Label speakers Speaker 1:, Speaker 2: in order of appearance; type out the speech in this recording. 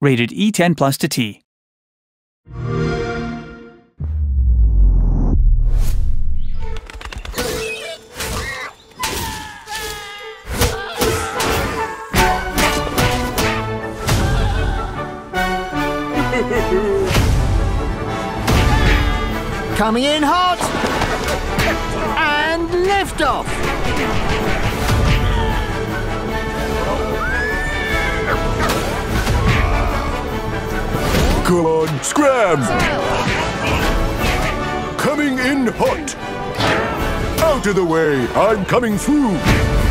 Speaker 1: Rated E10 plus to T.
Speaker 2: Coming in hot! And liftoff!
Speaker 3: Come on, scram! Coming in hot! Out of the way, I'm coming through!